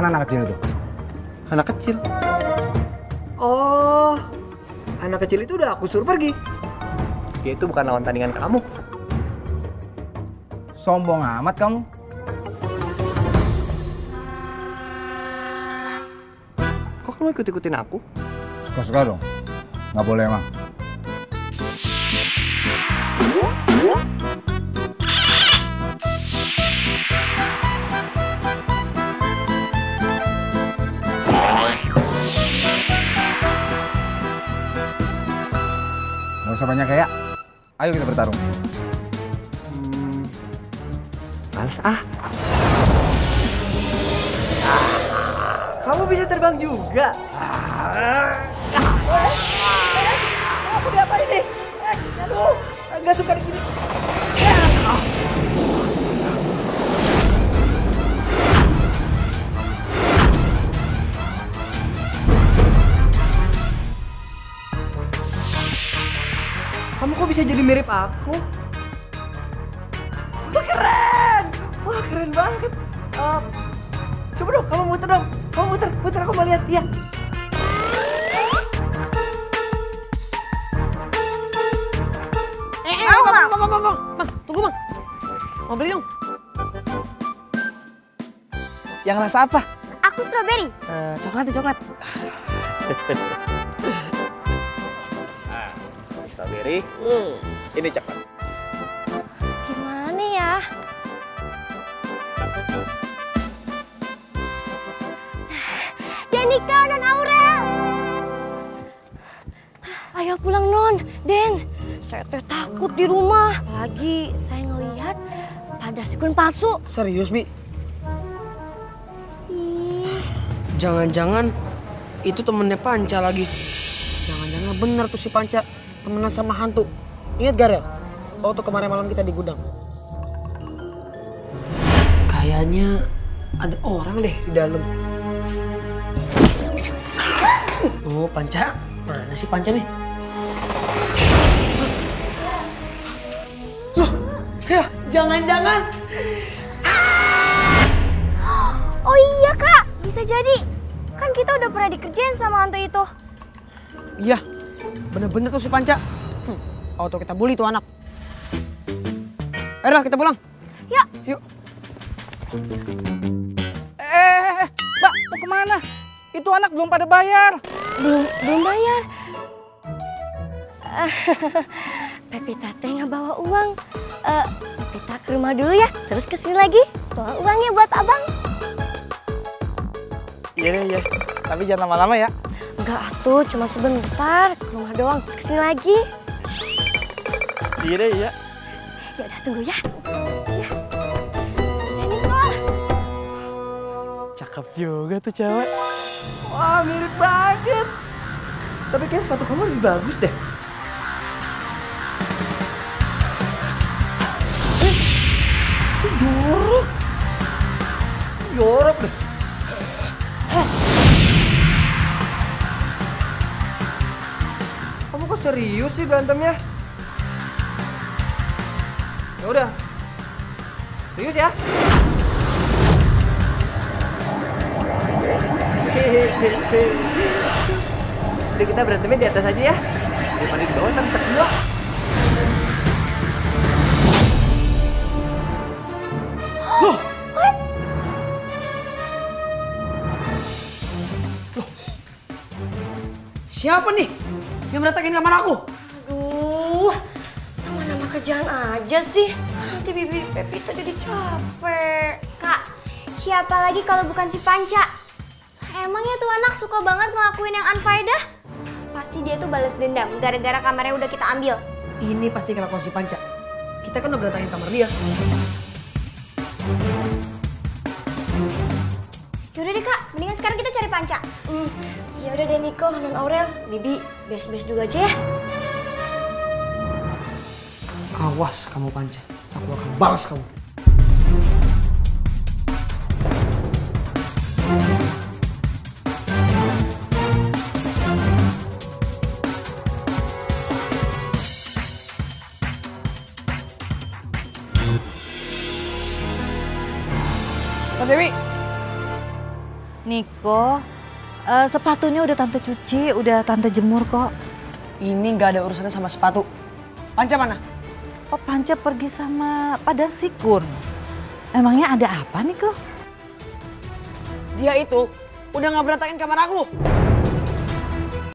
Mana anak kecil itu? Anak kecil. Oh, anak kecil itu udah aku suruh pergi. Dia itu bukan lawan tandingan kamu. Sombong amat kamu. Kok kamu ikut-ikutin aku? Suka-suka dong. Nggak boleh emang. Usah banyak kayak. Ayo kita bertarung. Hmm, males ah. Kamu bisa terbang juga. Aku diapain nih? Eh, Aduh, nggak suka digini. Kamu kok bisa jadi mirip aku? Wah keren! Wah keren banget. Eh, coba dong, kamu muter dong. Kamu muter, muter aku mau lihat dia. Eh, eh, bang, bang, bang, bang, bang, bang, tunggu bang. Mau beli dong? Yang rasa apa? Aku strawberry. Eh, coklat ya coklat. Ini strawberry. Ini coklat. Gimana ya? Denika dan Aurel. Ayo pulang non, Den. Saya teh takut di rumah. Lagi saya ngelihat pada sikun palsu. Serius bi? Ih, Jangan-jangan itu temennya Panca lagi. Jangan-jangan bener tuh si Panca temenan sama hantu. Ingat Garel? Waktu kemarin malam kita di gudang. Kayaknya ada orang deh di dalam. Oh, Panca. Mana sih Panca nih? Loh, ya jangan-jangan Oh iya kak, bisa jadi. Kan kita udah pernah dikerjain sama hantu itu. Iya, bener-bener tuh si Panca. Hmm, auto kita bully tuh anak. Ayolah kita pulang. Yuk. Yuk. Eh, Mbak, mau ke mana? Itu anak belum pada bayar. Belum belum bayar. Pepita teh nggak bawa uang. Eh, Pepita ke rumah dulu ya, terus ke sini lagi. Bawa uangnya buat abang. Iya, iya. Tapi jangan lama-lama ya. Enggak atuh, cuma sebentar. Ke rumah doang, terus ke sini lagi. Iya deh, iya. Ya udah tunggu ya. Ya. Nicole. Cakep juga tuh cewek. Wah mirip banget. Tapi kayak sepatu kamu lebih bagus deh. Eh. Jorok deh. Serius sih berantemnya? Ya udah. Serius ya? Udah kita berantemnya di atas aja ya. Daripada di bawah ntar kedua. Siapa nih yang berantakin kamar aku? Aduh, nama-nama kerjaan aja sih. Nanti bibi Pepita jadi capek. Kak, siapa lagi kalau bukan si Panca? Emangnya tuh anak suka banget ngelakuin yang unfaedah? Pasti dia tuh balas dendam gara-gara kamarnya udah kita ambil. Ini pasti kelakuan si Panca. Kita kan udah berantakin kamar dia. Yaudah deh kak, mendingan sekarang kita cari Panca. Hmm, ya udah deh Niko, Non Aurel, Bibi, beres-beres dulu aja ya. Awas kamu Panca. Aku akan balas kamu. Dewi. Niko, eh, sepatunya udah tante cuci, udah tante jemur kok. Ini nggak ada urusannya sama sepatu. Panca mana? Oh Panca pergi sama Pak Darsikun. Emangnya ada apa nih kok? Dia itu udah nggak berantakin kamar aku.